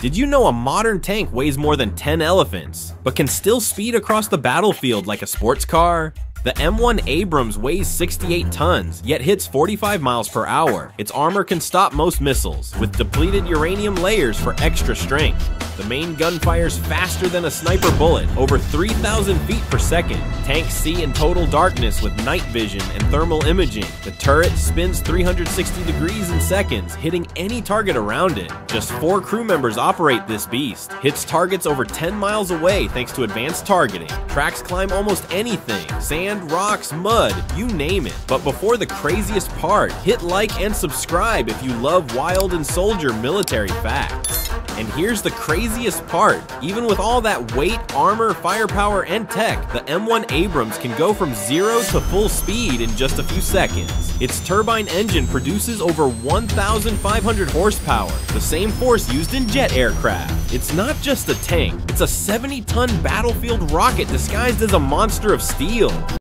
Did you know a modern tank weighs more than 10 elephants, but can still speed across the battlefield like a sports car? The M1 Abrams weighs 68 tons, yet hits 45 miles per hour. Its armor can stop most missiles, with depleted uranium layers for extra strength. The main gun fires faster than a sniper bullet, over 3,000 feet per second. Tanks see in total darkness with night vision and thermal imaging. The turret spins 360 degrees in seconds, hitting any target around it. Just four crew members operate this beast. Hits targets over 10 miles away thanks to advanced targeting. Tracks climb almost anything, sand, rocks, mud, you name it. But before the craziest part, hit like and subscribe if you love wild and soldier military facts. And here's the craziest part. Even with all that weight, armor, firepower, and tech, the M1 Abrams can go from zero to full speed in just a few seconds. Its turbine engine produces over 1,500 horsepower, the same force used in jet aircraft. It's not just a tank, it's a 70-ton battlefield rocket disguised as a monster of steel.